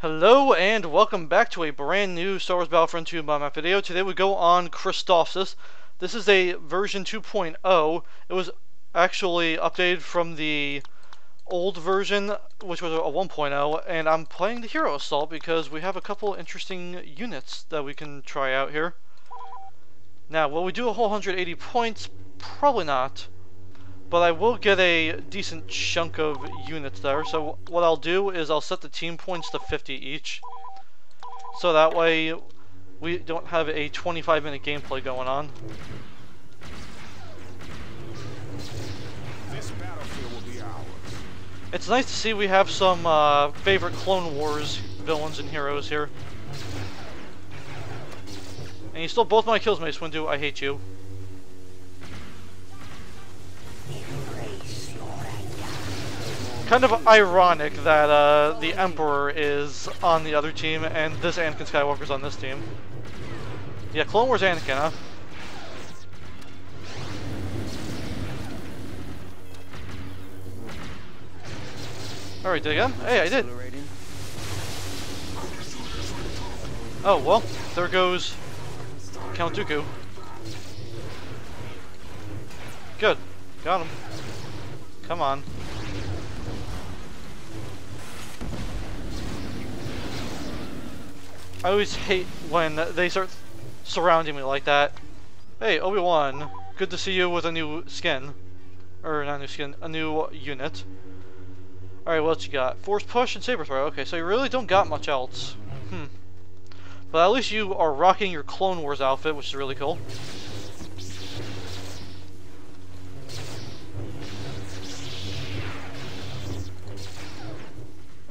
Hello and welcome back to a brand new Star Wars Battlefront 2 by map video. Today we go on Christophsis. This is a version 2.0. It was actually updated from the old version, which was a 1.0, and I'm playing the Hero Assault because we have a couple interesting units that we can try out here. Now, will we do a whole 180 points? Probably not but I will get a decent chunk of units there. So what I'll do is I'll set the team points to 50 each. So that way we don't have a 25 minute gameplay going on. It's nice to see we have some uh, favorite Clone Wars villains and heroes here. And you stole both my kills, Mace Windu. I hate you. Kind of ironic that uh, the Emperor is on the other team and this Anakin Skywalker's on this team. Yeah, Clone Wars Anakin, huh? Alright, did I get him? Hey, I did. Oh, well, there goes Count Dooku. Good. Got him. Come on. I always hate when they start surrounding me like that. Hey, Obi-Wan, good to see you with a new skin. Or not new skin, a new unit. Alright, what else you got? Force push and saber throw. Okay, so you really don't got much else. Hmm. But at least you are rocking your Clone Wars outfit, which is really cool.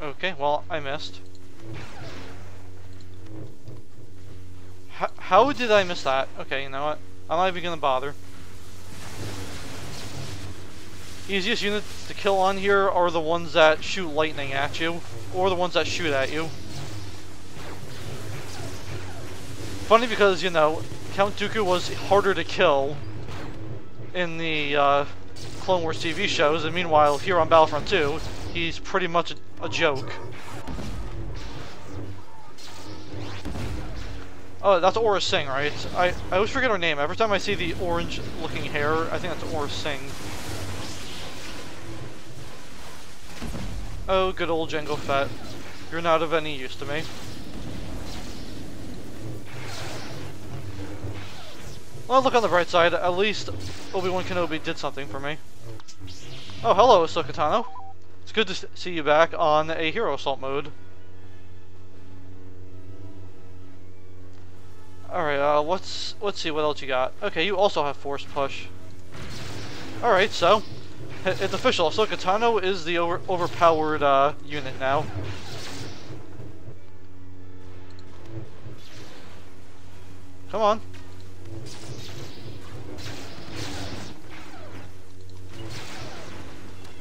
Okay, well, I missed. How, did I miss that? Okay, you know what? I'm not even gonna bother. Easiest units to kill on here are the ones that shoot lightning at you, or the ones that shoot at you. Funny because, you know, Count Dooku was harder to kill in the uh, Clone Wars TV shows, and meanwhile, here on Battlefront 2, he's pretty much a, a joke. Oh, that's Aurra Sing, right? I, I always forget her name. Every time I see the orange-looking hair, I think that's Aurra Sing. Oh, good old Jango Fett. You're not of any use to me. Well, look on the bright side. At least Obi-Wan Kenobi did something for me. Oh, hello, Ahsoka Tano. It's good to see you back on a Hero Assault mode. Alright, uh, let's, let's see what else you got. Okay, you also have Force Push. Alright, so, it's official. Ahsoka Tano is the over overpowered uh, unit now. Come on.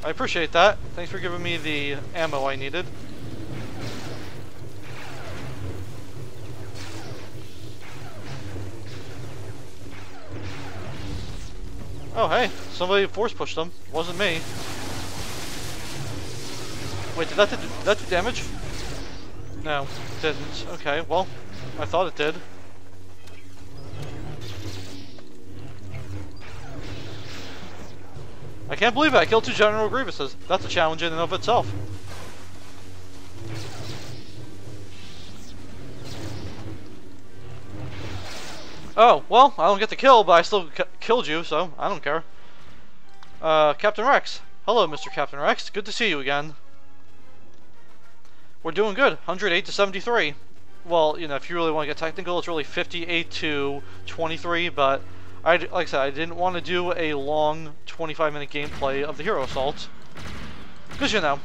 I appreciate that. Thanks for giving me the ammo I needed. Oh, hey, somebody force pushed them. Wasn't me. Wait, did that do, did that do damage? No, didn't. Okay, well, I thought it did. I can't believe it. I killed two General Grievouses. That's a challenge in and of itself. Oh, well, I don't get the kill, but I still killed you, so I don't care. Uh, Captain Rex. Hello, Mr. Captain Rex. Good to see you again. We're doing good. 108 to 73. Well, you know, if you really want to get technical, it's really 58 to 23, but I, like I said, I didn't want to do a long 25-minute gameplay of the Hero Assault. Because, you know,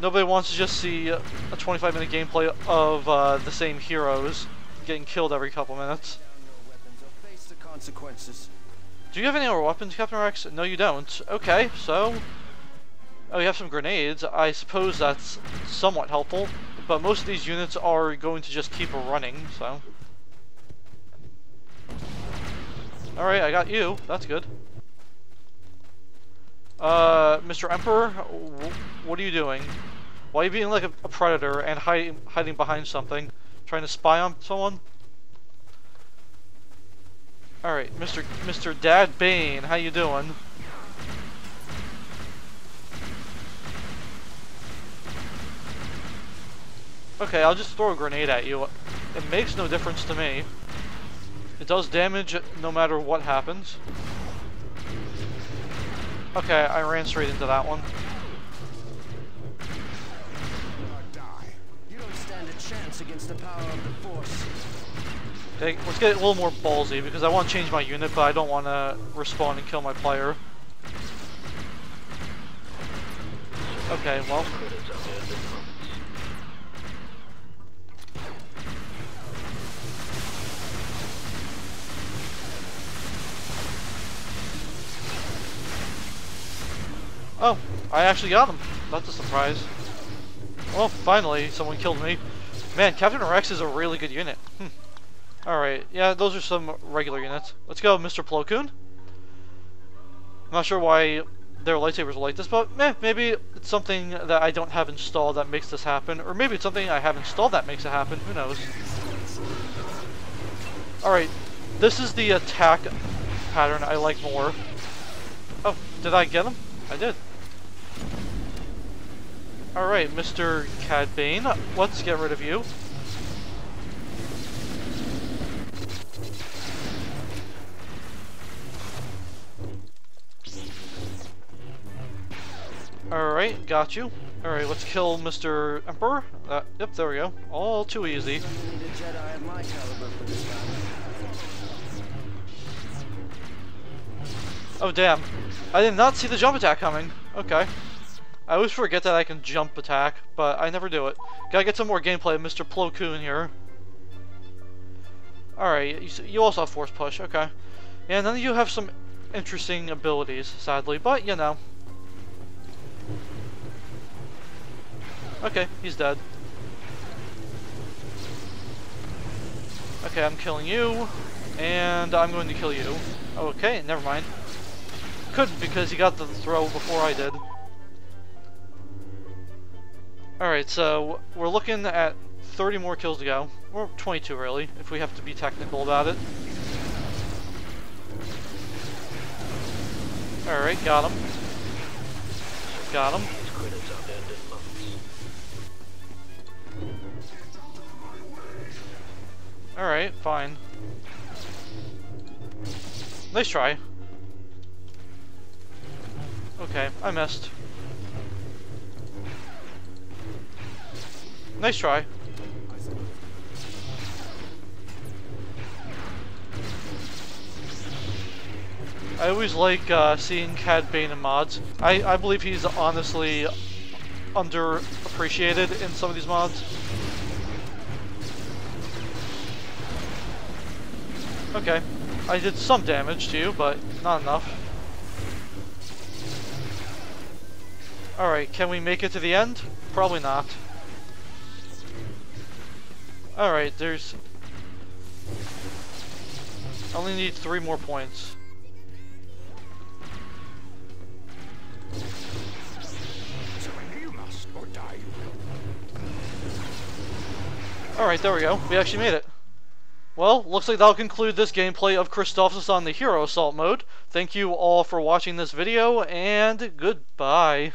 nobody wants to just see a 25-minute gameplay of uh, the same heroes getting killed every couple minutes consequences. Do you have any more weapons, Captain Rex? No, you don't. Okay, so... Oh, you have some grenades. I suppose that's somewhat helpful. But most of these units are going to just keep running, so... Alright, I got you. That's good. Uh, Mr. Emperor, what are you doing? Why are you being like a, a predator and hiding, hiding behind something? Trying to spy on someone? Alright, Mr. Mr. Cad Bane, how you doing? Okay, I'll just throw a grenade at you. It makes no difference to me. It does damage no matter what happens. Okay, I ran straight into that one. Okay, let's get a little more ballsy because I want to change my unit, but I don't want to respawn and kill my player. Okay, well. Oh, I actually got him. That's a surprise. Well, finally, someone killed me. Man, Captain Rex is a really good unit. Hmm. Alright, yeah, those are some regular units. Let's go, Mr. Plo Koon. I'm not sure why their lightsabers are like this, but eh, maybe it's something that I don't have installed that makes this happen. Or maybe it's something I have installed that makes it happen. Who knows? Alright, this is the attack pattern I like more. Oh, did I get him? I did. Alright, Mr. Cad Bane, let's get rid of you. Alright, got you. Alright, let's kill Mr. Emperor. Uh, yep, there we go. All too easy. Oh damn. I did not see the jump attack coming. Okay. I always forget that I can jump attack, but I never do it. Gotta get some more gameplay of Mr. Plo Koon here. Alright, you, you also have force push, okay. Yeah, none of you have some interesting abilities, sadly, but you know. Okay, he's dead. Okay, I'm killing you, and I'm going to kill you. Okay, never mind. Couldn't because he got the throw before I did. Alright, so we're looking at 30 more kills to go. Or 22 really, if we have to be technical about it. Alright, got him. Got him. Alright, fine. Nice try. Okay, I missed. Nice try. I always like uh, seeing Cad Bane in mods. I, I believe he's honestly underappreciated in some of these mods. Okay. I did some damage to you, but not enough. Alright, can we make it to the end? Probably not. Alright, there's... I only need three more points. Alright, there we go. We actually made it. Well, looks like that'll conclude this gameplay of Christophsis on the Hero Assault mode. Thank you all for watching this video, and goodbye.